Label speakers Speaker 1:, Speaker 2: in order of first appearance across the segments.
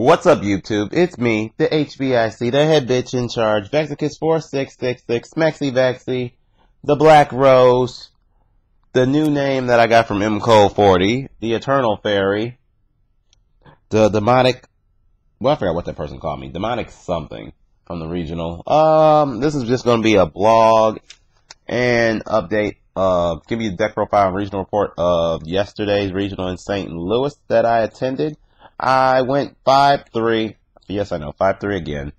Speaker 1: What's up, YouTube? It's me, the HBIC, the head bitch in charge, Vexacus4666, Maxi Vexy, the Black Rose, the new name that I got from MCO40, the Eternal Fairy, the Demonic, well, I forgot what that person called me, Demonic something from the regional. Um, this is just going to be a blog and update, uh, give you the deck profile and regional report of yesterday's regional in St. Louis that I attended. I went 5-3. Yes, I know, 5-3 again.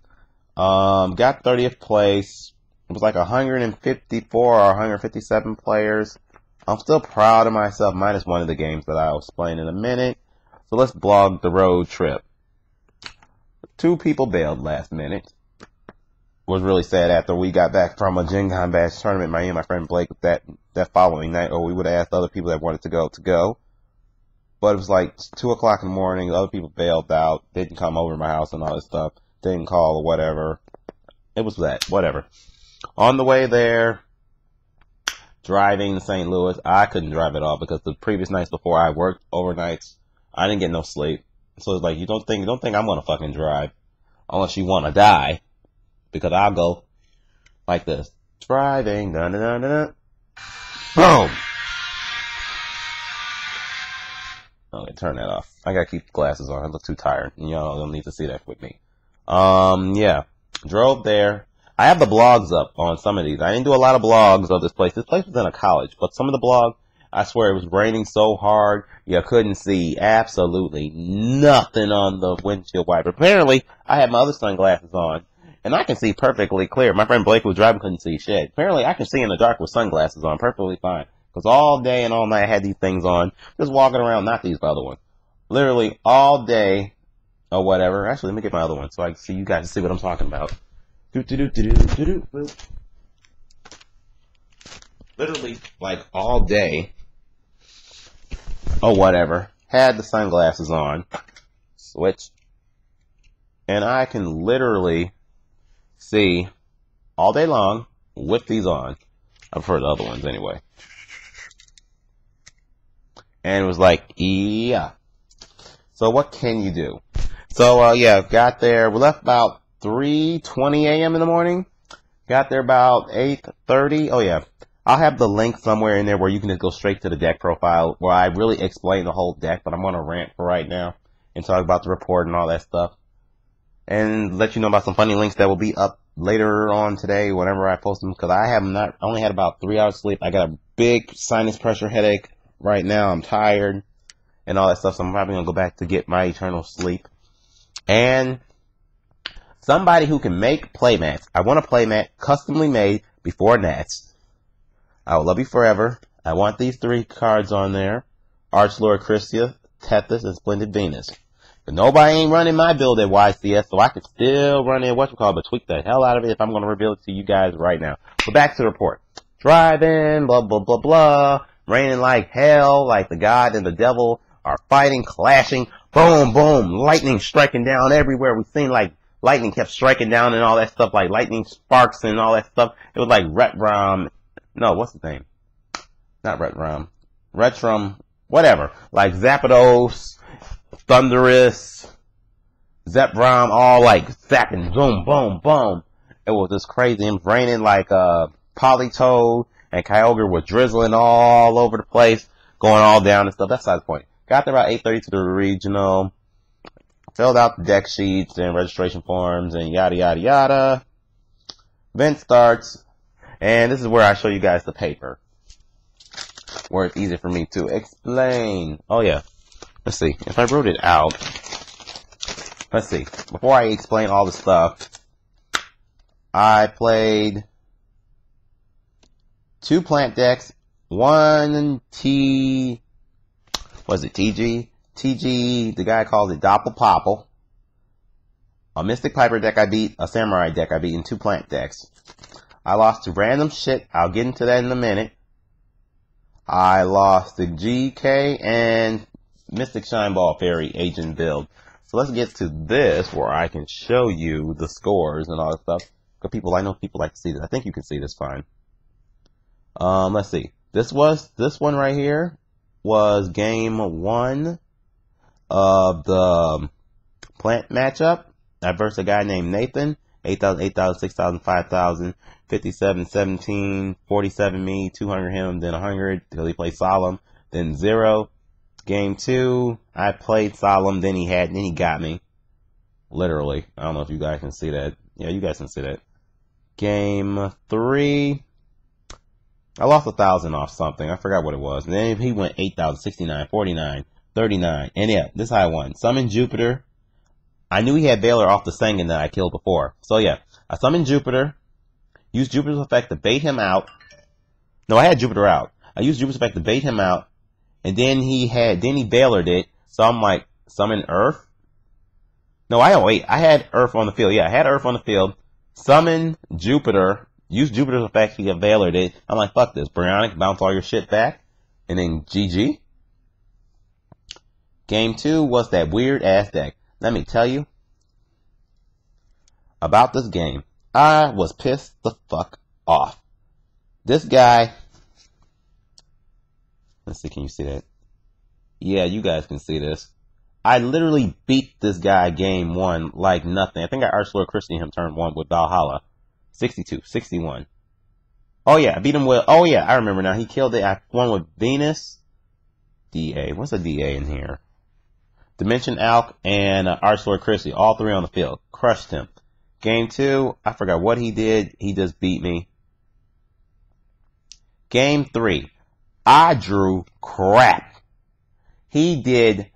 Speaker 1: Um, got 30th place. It was like 154 or 157 players. I'm still proud of myself, minus one of the games that I'll explain in a minute. So let's blog the road trip. Two people bailed last minute. Was really sad after we got back from a Gen Con Bash tournament. My and my friend Blake that that following night, or we would have asked other people that wanted to go to go. But it was like two o'clock in the morning. Other people bailed out, didn't come over to my house and all this stuff. Didn't call or whatever. It was that, whatever. On the way there, driving to St. Louis, I couldn't drive at all because the previous nights before I worked overnights, I didn't get no sleep. So it's like you don't think don't think I'm gonna fucking drive unless you want to die because I'll go like this, driving, da da da da, boom. Okay, turn that off. I gotta keep glasses on. I look too tired. Y'all don't need to see that with me. Um, yeah. Drove there. I have the blogs up on some of these. I didn't do a lot of blogs of this place. This place was in a college, but some of the blogs, I swear it was raining so hard, you couldn't see absolutely nothing on the windshield wiper. Apparently, I had my other sunglasses on, and I can see perfectly clear. My friend Blake was driving, couldn't see shit. Apparently, I can see in the dark with sunglasses on, perfectly fine. Because all day and all night I had these things on, just walking around, not these, other ones. Literally all day or whatever. Actually, let me get my other one so I can see you guys see what I'm talking about. Do, do, do, do, do, do. Literally, like all day or whatever, had the sunglasses on, switch, and I can literally see all day long with these on. Uh, I prefer the other ones anyway and it was like, yeah. So what can you do? So uh, yeah, got there. We left about 3:20 a.m. in the morning. Got there about 8:30. Oh yeah, I'll have the link somewhere in there where you can just go straight to the deck profile where I really explain the whole deck. But I'm on a rant for right now and talk about the report and all that stuff, and let you know about some funny links that will be up later on today whenever I post them because I have not only had about three hours sleep. I got a big sinus pressure headache right now. I'm tired and all that stuff. So I'm probably gonna go back to get my eternal sleep. And somebody who can make playmats. I want a playmat customly made before Nats. I will love you forever. I want these three cards on there. Archlord Kristya, Tethys, and Splendid Venus. But nobody ain't running my build at YCS, so I can still run in what's called, but tweak the hell out of it if I'm going to reveal it to you guys right now. But back to the report. Driving, blah, blah, blah, blah raining like hell, like the God and the devil are fighting, clashing, boom, boom, lightning striking down everywhere. We've seen like lightning kept striking down and all that stuff, like lightning sparks and all that stuff. It was like Retrom, no, what's the name? Not Retrom, Retrom, whatever. Like Zapdos, Thundurus, Zekrom, all like zapping, boom, boom, boom. It was just crazy. and raining like, uh, Politoed and Kyogre was drizzling all over the place, going all down and stuff. That's not the point. Got there about 8.30 to the regional, filled out the deck sheets and registration forms and yada yada yada. Event starts, and this is where I show you guys the paper. Where it's easy for me to explain. Oh yeah. Let's see. If I wrote it out. Let's see. Before I explain all the stuff, I played two plant decks, one T, was it TG? TG, the guy called it Doppelpoppel. A Mystic Piper deck I beat, a Samurai deck I beat, and two plant decks. I lost to random shit. I'll get into that in a minute. I lost to GK and Mystic Shine Ball Fairy Agent build. So let's get to this where I can show you the scores and all that stuff. Because people, I know people like to see this. I think you can see this fine. Um, let's see. This was this one right here was game one of the plant matchup. I versed a guy named Nathan. 8,000, 8,000, 6,000, 5,000, 57, 17, 47 me, 200 him, then 100 because he played solemn, then zero. Game two, I played solemn, then he had, then he got me. Literally. I don't know if you guys can see that. Yeah, you guys can see that. Game three, I lost a thousand off something. I forgot what it was. And then he went 8,000, 69, 49, 39. And yeah, this is how I won. Summon Jupiter. I knew he had Veiler off the Sangan that I killed before. So yeah, I summoned Jupiter. Used Jupiter's effect to bait him out. No, I had Jupiter out. I used Jupiter's effect to bait him out. And then he had, then he Veilered it. So I'm like, summon Earth? No, I don't wait. I had Earth on the field. Yeah, I had Earth on the field. Summon Jupiter Use Jupiter's effect, he Veiler it. I'm like, fuck this. Brionac, bounce all your shit back. And then GG. Game two was that weird ass deck. Let me tell you about this game. I was pissed the fuck off. This guy. Let's see, can you see that? Yeah, you guys can see this. I literally beat this guy game one like nothing. I think I Archlord Kristya him turn one with Valhalla. 62, 61. Oh yeah, I beat him with, oh yeah, I remember now. He killed the, won with Venus, DA. What's a DA in here? Dimension Alk and uh, Archlord Kristya, all three on the field. Crushed him. Game two, I forgot what he did. He just beat me. Game three, I drew crap. He did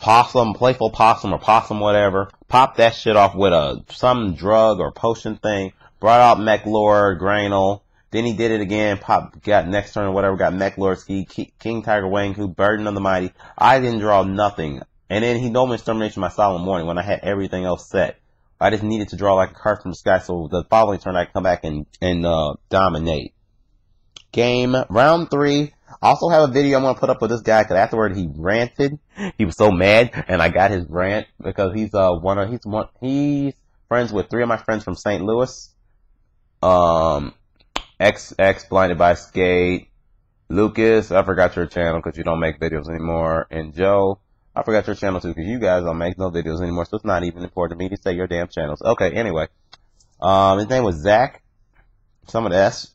Speaker 1: possum, playful possum or possum whatever. Popped that shit off with a some drug or potion thing brought out Mechlor, Grainel. Then he did it again. Pop got next turn or whatever. Got Mechlor, Ski, King Tiger Wang, who Burden of the Mighty. I didn't draw nothing. And then he Noma Extermination my Solemn Warning when I had everything else set. I just needed to draw like a card from the sky so the following turn I come back and, and, uh, dominate. Game, round three. I also have a video I'm gonna put up with this guy because afterward he ranted. He was so mad and I got his rant because he's, uh, one of, he's one, he's friends with three of my friends from St. Louis um, X X Blinded by Skate, Lucas. I forgot your channel because you don't make videos anymore, and Joe. I forgot your channel too because you guys don't make no videos anymore, so it's not even important to me to say your damn channels. Okay, anyway. Um, his name was Zach. Some of the S.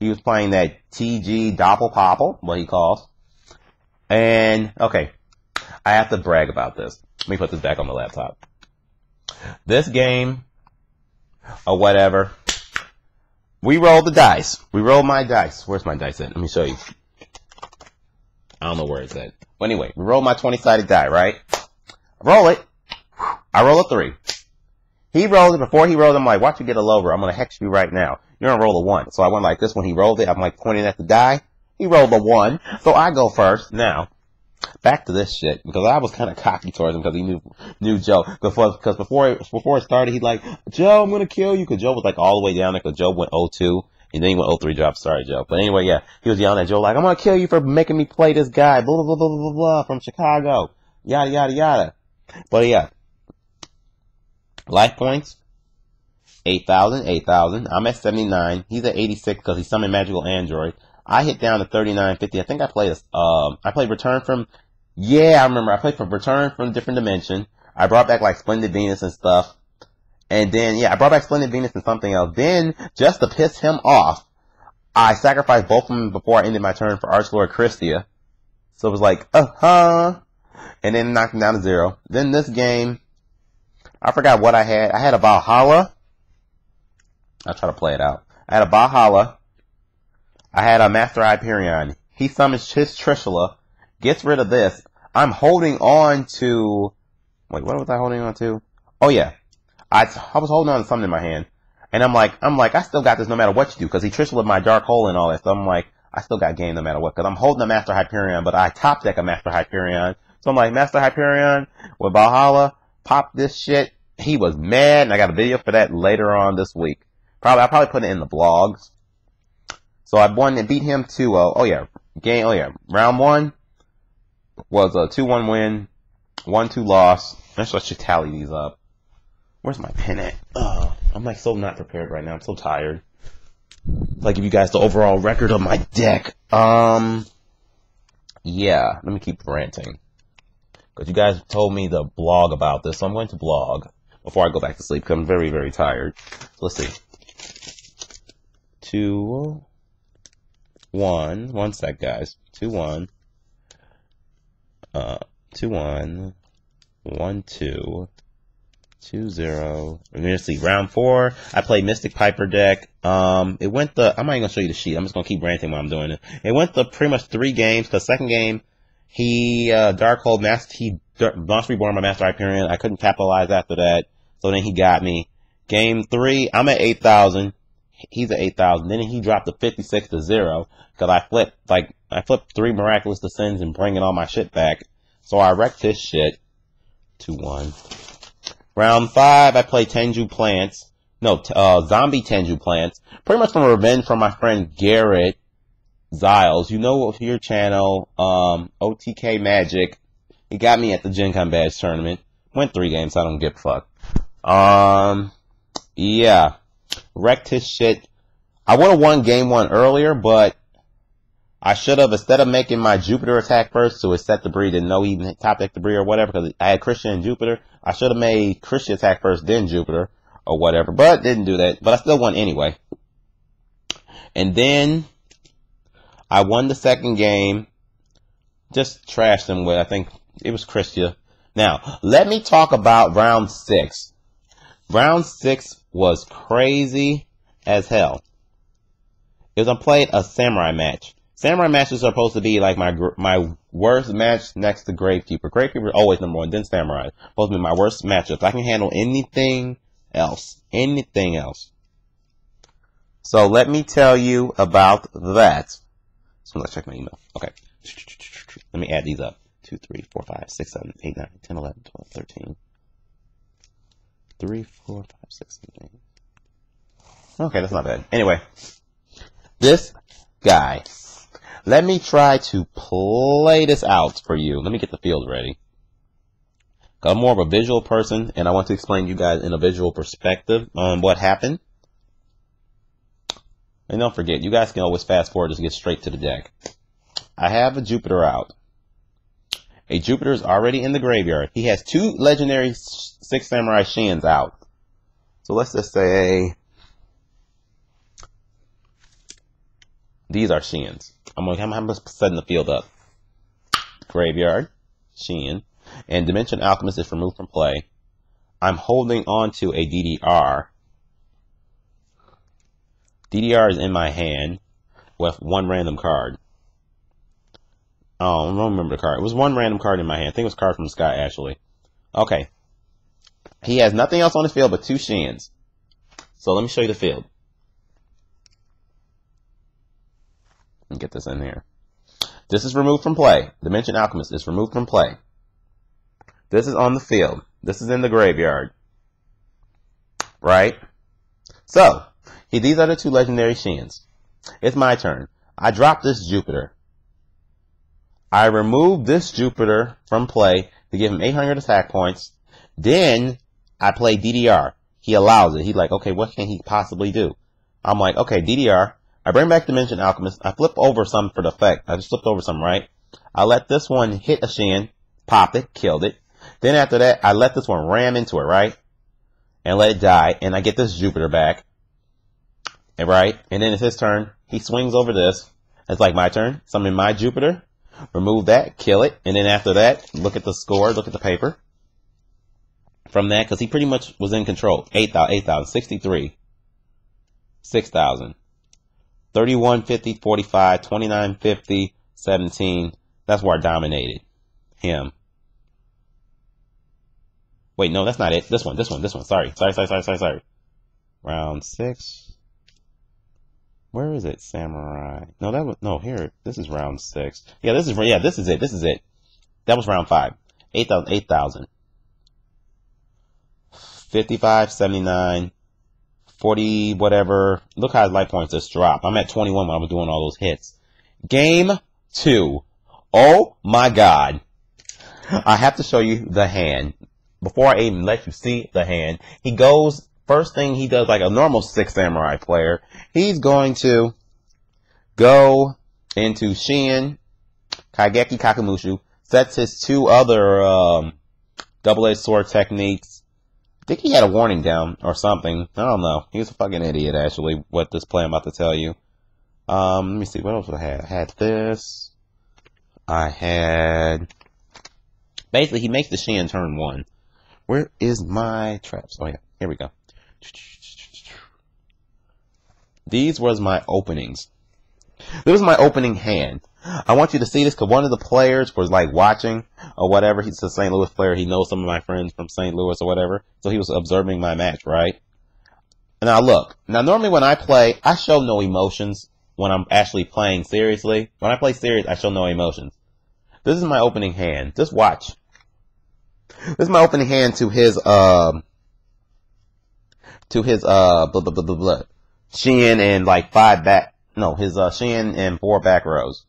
Speaker 1: He was playing that TG Doppelpoppel, what he calls. And, okay, I have to brag about this. Let me put this back on the laptop. This game, or whatever, we roll the dice. We roll my dice. Where's my dice at? Let me show you. I don't know where it's at. But anyway, we roll my 20 sided die, right? roll it. I roll a three. He rolled it. Before he rolled, I'm like, watch you get a lower. I'm going to hex you right now. You're going to roll a one. So I went like this when he rolled it. I'm like pointing at the die. He rolled a one. So I go first. Now, back to this shit because I was kind of cocky towards him because he knew knew Joe. Before because before before it started he like Joe I'm gonna kill you. Because Joe was like all the way down because Joe went 0-2 and then he went 0-3 drop sorry Joe. But anyway yeah he was yelling at Joe like I'm gonna kill you for making me play this guy blah blah blah blah blah blah from Chicago. Yada yada yada. But yeah. Life points? 8,000 8,000 I'm at 79 he's at 86 because he summoned magical android I hit down to 39.50. I think I played, um, I played Return from, yeah, I remember I played for Return from Different Dimension. I brought back like Splendid Venus and stuff. And then, yeah, I brought back Splendid Venus and something else. Then, just to piss him off, I sacrificed both of them before I ended my turn for Archlord Kristya. So it was like, uh-huh. And then knocked him down to zero. Then this game, I forgot what I had. I had a Valhalla. I'll try to play it out. I had a Valhalla. I had a Master Hyperion. He summons his Trishula, gets rid of this. I'm holding on to. Wait, what was I holding on to? Oh yeah, I I was holding on to something in my hand, and I'm like, I'm like, I still got this no matter what you do, because he Trishula my Dark Hole and all that. So I'm like, I still got game no matter what, because I'm holding a Master Hyperion, but I top deck a Master Hyperion. So I'm like, Master Hyperion with Valhalla, pop this shit. He was mad, and I got a video for that later on this week. Probably, I'll probably put it in the blogs. So I won and beat him 2-0. Oh yeah, game. Oh yeah, round one was a 2-1 win, 1-2 loss. Let's let you tally these up. Where's my pen at? Uh, I'm like so not prepared right now. I'm so tired. Like give you guys the overall record of my deck. Um, yeah. Let me keep ranting. because you guys told me to blog about this. So I'm going to blog before I go back to sleep because I'm very, very tired. Let's see. Two, one, one sec, guys. Two, one, uh, two, one, one, two, two, zero. We're gonna see round four. I play Mystic Piper deck. Um, it went the. I'm not even gonna show you the sheet. I'm just gonna keep ranting while I'm doing it. It went the pretty much three games. Cause second game, he uh, Darkhold Master. He Monster Reborn my Master Hyperion. I couldn't capitalize after that. So then he got me. Game three, I'm at 8,000. He's at 8,000. Then he dropped to 56 to 0. Cause I flipped, like, I flipped three Miraculous Descents and bringing all my shit back. So I wrecked his shit. 2-1. Round five, I play Tenju Plants. No, uh, Zombie Tenju Plants. Pretty much from revenge from my friend Garrett Ziles. You know of your channel, um, OTK Magic. He got me at the Gen Con Badge tournament. Went three games, so I don't give a fuck. Um, yeah, wrecked his shit. I would have won game one earlier, but I should have, instead of making my Jupiter attack first to a set debris, didn't know even top deck debris or whatever, because I had Kristya and Jupiter. I should have made Kristya attack first, then Jupiter, or whatever, but didn't do that. But I still won anyway. And then I won the second game. Just trashed him with, I think it was Kristya. Now, let me talk about round six. Round six was crazy as hell. It was I played a samurai match. Samurai matches are supposed to be like my my worst match next to Gravekeeper. Gravekeeper is always number one, then Samurai. Supposed to be my worst matchups. I can handle anything else. Anything else. So let me tell you about that. So let's check my email. Okay. Let me add these up. 2, 3, 4, 5, 6, 7, 8, 9, 10, 11, 12, 13, three, four, five, six, seven, eight. Okay, that's not bad. Anyway, this guy. Let me try to play this out for you. Let me get the field ready. I'm more of a visual person, and I want to explain to you guys in a visual perspective on what happened. And don't forget, you guys can always fast forward to get straight to the deck. I have a Jupiter out. A Jupiter is already in the graveyard. He has two legendary Six Samurai Shins out. So let's just say these are Shins. I'm gonna, I'm, setting the field up. Graveyard, Shin, and Dimension Alchemist is removed from play. I'm holding on to a DDR. DDR is in my hand with one random card. Oh, I don't remember the card. It was one random card in my hand. I think it was a card from sky, actually. Okay. He has nothing else on his field but two Shins. So let me show you the field. Let me get this in here. This is removed from play. Dimension Alchemist is removed from play. This is on the field. This is in the graveyard. Right? So, these are the two legendary Shins. It's my turn. I drop this Jupiter. I remove this Jupiter from play to give him 800 attack points. Then I play DDR. He allows it. He's like, okay, what can he possibly do? I'm like, okay, DDR. I bring back Dimension Alchemist. I flip over some for the effect. I just flipped over some, right? I let this one hit a Shin, popped it, killed it. Then after that, I let this one ram into it, right? And let it die. And I get this Jupiter back. And right? And then it's his turn. He swings over this. It's like my turn. Summon my Jupiter. Remove that, kill it. And then after that, look at the score, look at the paper from that because he pretty much was in control. 8,000, 8,000, 63, 6,000, 31, 50, 45, 29, 50, 17. That's where I dominated him. Wait, no, that's not it. This one, this one, this one. Sorry, sorry, sorry, sorry, sorry, sorry. Round six. Where is it? Samurai. No, that was, no, here. This is round six. Yeah, this is, yeah, this is it. This is it. That was round five. 8,000, 8,000. 55, 79, 40, whatever. Look how his life points just drop. I'm at 21 when I was doing all those hits. Game two. Oh my god. I have to show you the hand. Before I even let you see the hand, he goes, first thing he does like a normal six samurai player, he's going to go into Shin, Kageki Kagemusha, sets his two other um, double-edged sword techniques. Think he had a warning down or something. I don't know. He was a fucking idiot, actually, what this play I'm about to tell you. Um, let me see, what else I had? I had this. I had... Basically, he makes the Shin turn one. Where is my traps? Oh, yeah. Here we go. These was my openings. This was my opening hand. I want you to see this because one of the players was like watching or whatever. He's a St. Louis player. He knows some of my friends from St. Louis or whatever. So he was observing my match, right? And now look. Now normally when I play, I show no emotions when I'm actually playing seriously. When I play serious, I show no emotions. This is my opening hand. Just watch. This is my opening hand to his, uh, to his, uh, blah, blah, blah, blah, blah. Shin and like five back, no, his, uh, Shin and four back rows.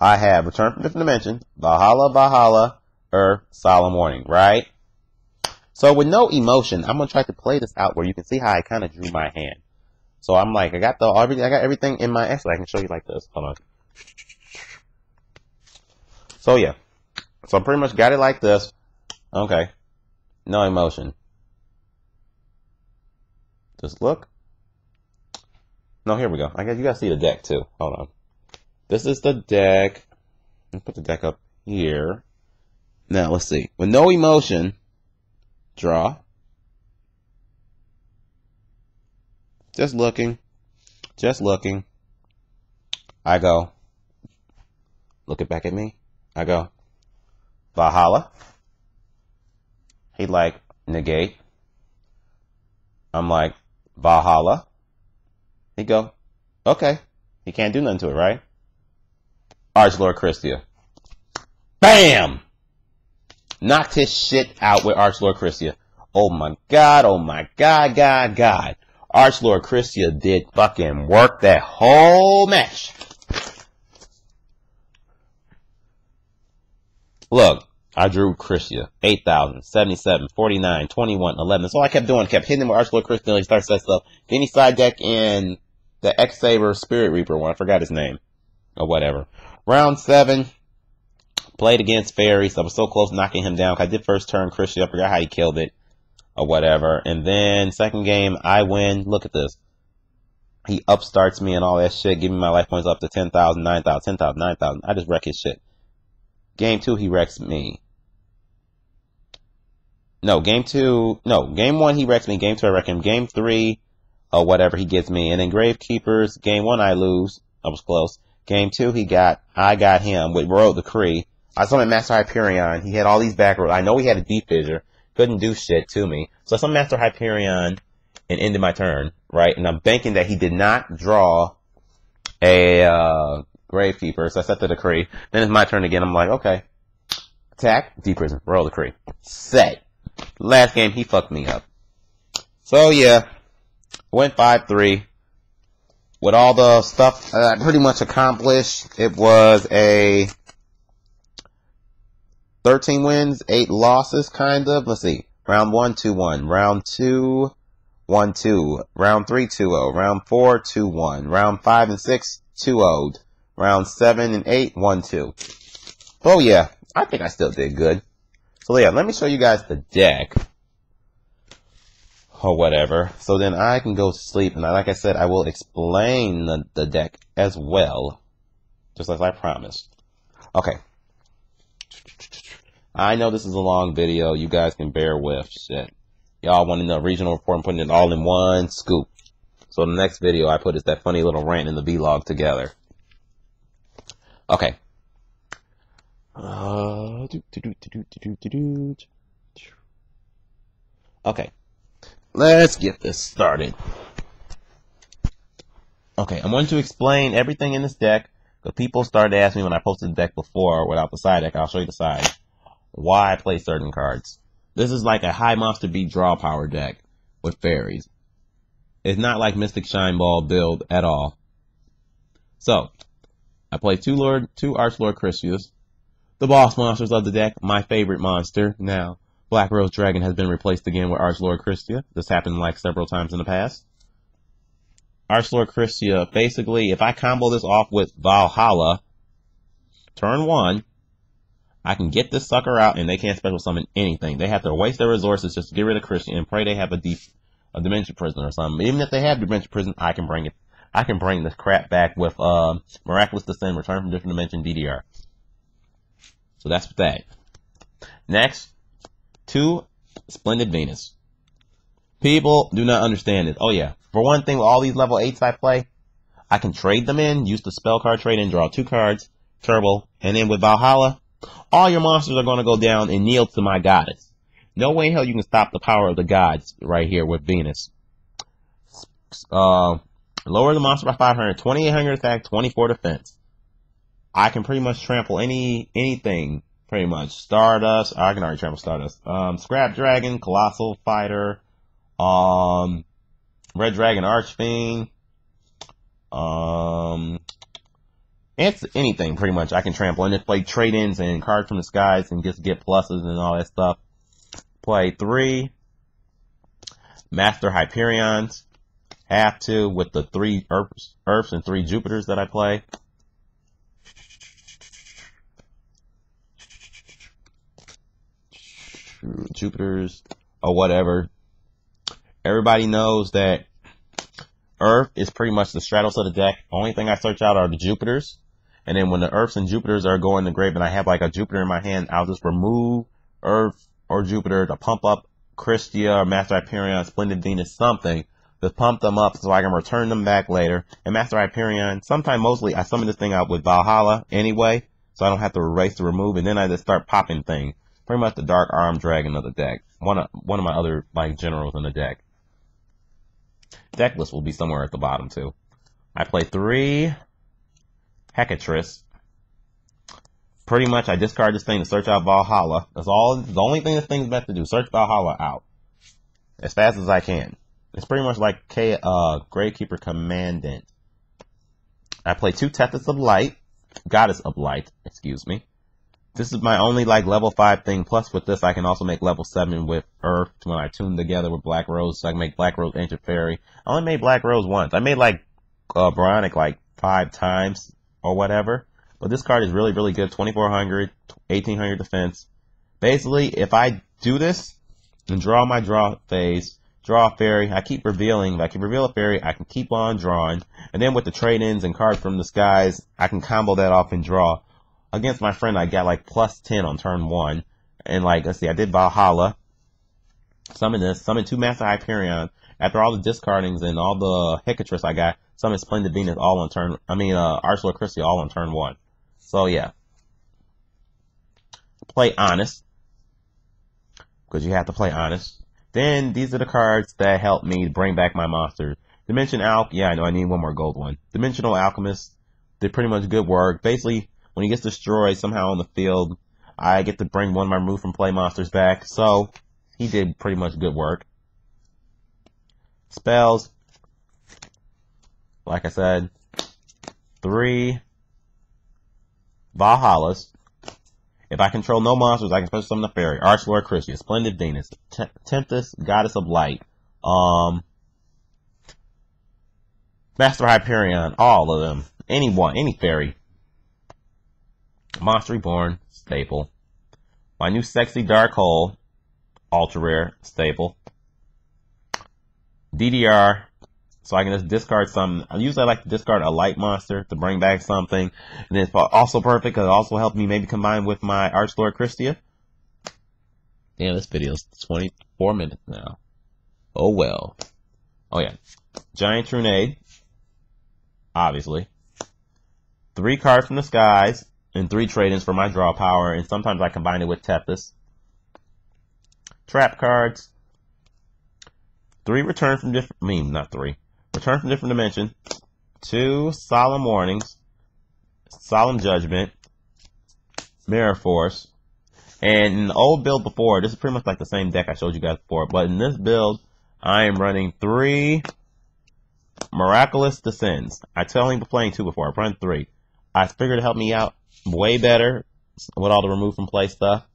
Speaker 1: I have Return from Different Dimension, Valhalla, Valhalla, or Solemn Warning, right? So with no emotion, I'm gonna try to play this out where you can see how I kind of drew my hand. So I'm like, I got the everything, I got everything in my Actually, I can show you like this. Hold on. So yeah, so I pretty much got it like this. Okay, no emotion. Just look. No, here we go. I guess you gotta see the deck too. Hold on. This is the deck. Let's put the deck up here. Now, let's see. With no emotion, draw. Just looking. Just looking. I go. Look it back at me. I go. Valhalla. He like, negate. I'm like, Valhalla. He go, okay. He can't do nothing to it, right? Archlord Kristya. BAM! Knocked his shit out with Archlord Kristya. Oh my god, oh my god, god, god. Archlord Kristya did fucking work that whole match. Look, I drew Kristya. 8,000, 77, 49, 21, 11. That's all I kept doing. Kept hitting him with Archlord Kristya until he starts that stuff. Then he side deck in the X-Saber Spirit Reaper one. I forgot his name. Or whatever. Round seven, played against Fairies. I was so close knocking him down. I did first turn Kristya. I forgot how he killed it or whatever. And then second game, I win. Look at this. He upstarts me and all that shit, giving my life points up to 10,000, 9,000, 10,000, 9,000. I just wreck his shit. Game two, he wrecks me. No, game two, no, game one, he wrecks me. Game two, I wreck him. Game three, or whatever, he gets me. And then Gravekeepers, game one, I lose. I was close. Game two, he got, I got him with the Kree. I saw him Master Hyperion. He had all these back rows. I know he had a deep fissure. Couldn't do shit to me. So I saw Master Hyperion and ended my turn, right? And I'm banking that he did not draw a, uh, Gravekeeper. So I set the decree. Then it's my turn again. I'm like, okay. Attack, deep prison, Royal Decree. Set. Last game, he fucked me up. So yeah, went 5-3 with all the stuff I pretty much accomplished, it was a 13 wins, 8 losses, kind of. Let's see. Round 1, 2 1. Round 2, 1 2. Round 3, 2 0. Round 4, 2 1. Round 5 and 6, 2 0. Round 7 and 8, 1 2. Oh, yeah. I think I still did good. So, yeah, let me show you guys the deck or whatever. So then I can go to sleep. And like I said, I will explain the, the deck as well. Just as I promised. Okay. I know this is a long video. You guys can bear with shit. Y'all want know regional report. I'm putting it all in one scoop. So the next video I put is that funny little rant in the vlog together. Okay. Uh, okay. Let's get this started. Okay, I'm going to explain everything in this deck. Because people started asking me when I posted the deck before without the side deck, I'll show you the side, why I play certain cards. This is like a high monster beat draw power deck with fairies. It's not like Mystic Shine Ball build at all. So, I play two Lord, two Archlord Kristyas. The boss monsters of the deck, my favorite monster. Now, Black Rose Dragon has been replaced again with Archlord Kristya. This happened like several times in the past. Archlord Kristya, basically, if I combo this off with Valhalla, turn one, I can get this sucker out and they can't special summon anything. They have to waste their resources just to get rid of Kristya and pray they have a deep a dimension prison or something. Even if they have dimension prison, I can bring it I can bring this crap back with uh, Miraculous Descent, Return from Different Dimension, DDR. So that's that. Next, two Splendid Venus. People do not understand it. Oh yeah, for one thing, with all these level 8s I play, I can trade them in, use the spell card trade in, draw two cards, turbo, and then with Valhalla, all your monsters are going to go down and kneel to my goddess. No way in hell you can stop the power of the gods right here with Venus. Uh, lower the monster by 500, 2800 attack, 24 defense. I can pretty much trample any anything, pretty much. Stardust, I can already trample Stardust. Um, Scrap Dragon, Colossal Fighter, um, Red Dragon Archfiend, um, it's anything pretty much I can trample and just play trade ins and cards from the skies and just get pluses and all that stuff. Play three Master Hyperions. Have to with the three Earths, Earths and three Jupiters that I play. Jupiters or whatever. Everybody knows that Earth is pretty much the Stratos of the deck. Only thing I search out are the Jupiters. And then when the Earths and Jupiters are going to grave and I have like a Jupiter in my hand, I'll just remove Earth or Jupiter to pump up Kristya or Master Hyperion, Splendid Venus, something. To pump them up so I can return them back later. And Master Hyperion, sometime mostly I summon this thing out with Valhalla anyway, so I don't have to erase to remove, and then I just start popping things. Pretty much the Dark Arm Dragon of the deck. One of one of my other like generals in the deck. Deck list will be somewhere at the bottom too. I play three Hecatrice. Pretty much, I discard this thing to search out Valhalla. That's all. The only thing this thing's meant to do: search Valhalla out as fast as I can. It's pretty much like K, uh, Gravekeeper Commandant. I play two Tethys of Light, Goddess of Light, excuse me. This is my only like level five thing. Plus, with this, I can also make level seven with Earth when I tune together with Black Rose. So I can make Black Rose Ancient Fairy. I only made Black Rose once. I made like uh, Brionac like five times or whatever. But this card is really, really good. 2400, 1800 defense. Basically, if I do this and draw my draw phase, draw a fairy, I keep revealing. If I can reveal a fairy, I can keep on drawing. And then with the trade-ins and cards from the skies, I can combo that off and draw. Against my friend, I got like plus 10 on turn one. And like, let's see, I did Valhalla. Summon this, summon two Master Hyperion. After all the discardings and all the Hecatrice I got, Summon Splendid Venus all on turn, I mean, uh, Archlord Kristya all on turn one. So yeah. Play honest. Because you have to play honest. Then these are the cards that help me bring back my monsters. Dimension Alch, yeah, I know I need one more gold one. Dimensional Alchemist did pretty much good work. Basically, when he gets destroyed somehow on the field, I get to bring one of my move from play monsters back. So he did pretty much good work. Spells, like I said, three Valhallas. If I control no monsters, I can special summon the fairy. Archlord Kristya, Splendid Venus, T- Tempest, Goddess of Light, um, Master Hyperion, all of them. Anyone, any fairy. Monster Reborn, staple. My new sexy Dark Hole, ultra rare, staple. DDR, so I can just discard some. I usually I like to discard a light monster to bring back something. And it's also perfect because it also helps me maybe combine with my Archlord Kristya. Damn, this video is 24 minutes now. Oh well. Oh yeah. Giant Trunade. Obviously. Three cards from the skies and three trade-ins for my draw power. And sometimes I combine it with Tethys. Trap cards. Three return from different, I mean, not three. Return from different dimension. Two solemn warnings. Solemn judgment. Mirror force. And in the old build before, this is pretty much like the same deck I showed you guys before, but in this build, I am running three Miraculous Descents. I tell him playing two before, I run three. I figured to help me out way better with all the remove from play stuff.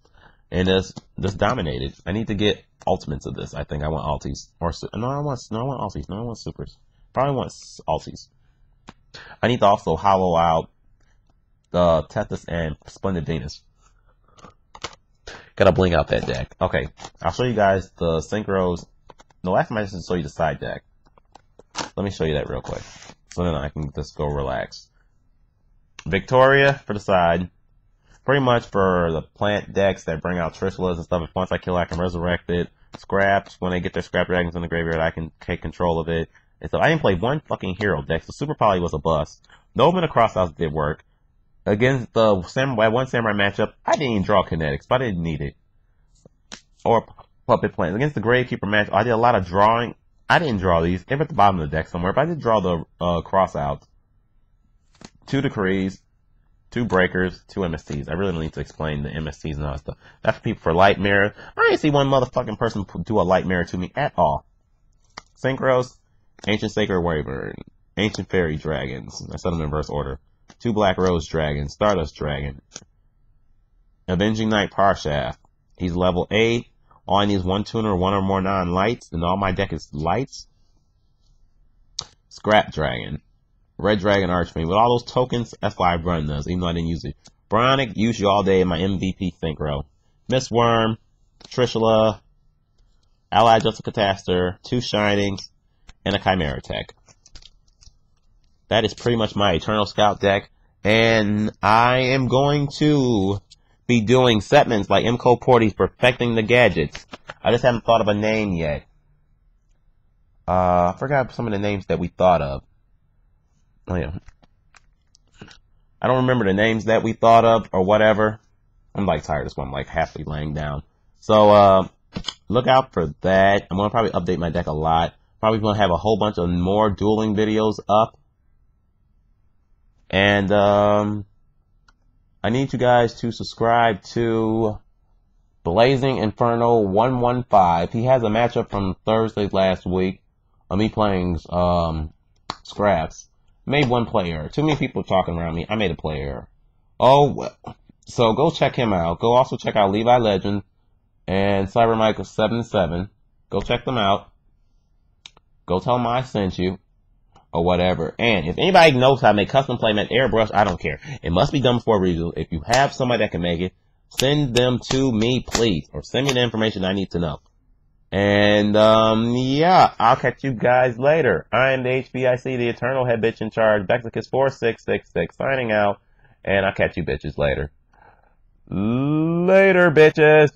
Speaker 1: And just, just dominated. I need to get ultimates of this. I think I want alties. Or, no, I want, no, I want alties. No, I want supers. Probably want Alties. I need to also hollow out the Tethys and Splendid Venus. Gotta bling out that deck. Okay, I'll show you guys the synchros. No, last time I just show you the side deck. Let me show you that real quick. So then I can just go relax. Victoria for the side. Pretty much for the plant decks that bring out Trishlas and stuff. If once I kill, I can resurrect it. Scraps, when they get their scrap dragons in the graveyard, I can take control of it. And so I didn't play one fucking hero deck, so Super Poly was a bust. Nova and Crosshouse did work. Against the Samurai, one Samurai matchup, I didn't even draw Kinetics, but I didn't need it. Or Puppet Plants. Against the Gravekeeper match, I did a lot of drawing. I didn't draw these. They're at the bottom of the deck somewhere, but I did draw the uh, Crossouts. Two Decrees, two Breakers, two MSTs. I really don't need to explain the MSTs and all that stuff. That's for people for Light Mirror. I didn't see one motherfucking person do a Light Mirror to me at all. Synchros, Ancient Sacred Wyvern, Ancient Fairy Dragons. I set them in reverse order. Two Black Rose Dragons, Stardust Dragon, Avenging Knight Parshath. He's level 8. All I need is one tuner, one or more non-lights, and all my deck is lights. Scrap Dragon. Red Dragon Archfiend. With all those tokens, that's why I run those, even though I didn't use it. Brionac, use you all day in my MVP synchro. Mistwurm, Trishula, Allied Justice Catastor, two Shinings, and a Chimera Tech. That is pretty much my Eternal Scout deck. And I am going to be doing segments like MCO Porty's Perfecting the Gadgets. I just haven't thought of a name yet. Uh, I forgot some of the names that we thought of. Oh yeah. I don't remember the names that we thought of or whatever. I'm like tired this one. I'm like halfway laying down. So, uh, look out for that. I'm gonna probably update my deck a lot. Probably gonna have a whole bunch of more dueling videos up. And, um, I need you guys to subscribe to Blazing Inferno 115. He has a matchup from Thursday last week of me playing, um, Scraps. Made one player. Too many people talking around me. I made a player. Oh, well. So go check him out. Go also check out Levi Legend and Cyber Michael 77. Go check them out. Go tell them I sent you or whatever. And if anybody knows how to make custom playmat airbrush, I don't care. It must be done before a reason. If you have somebody that can make it, send them to me, please, or send me the information I need to know. And um, yeah, I'll catch you guys later. I am the HBIC, the Eternal Head Bitch in Charge, Vexacus4666, signing out, and I'll catch you bitches later. Later, bitches.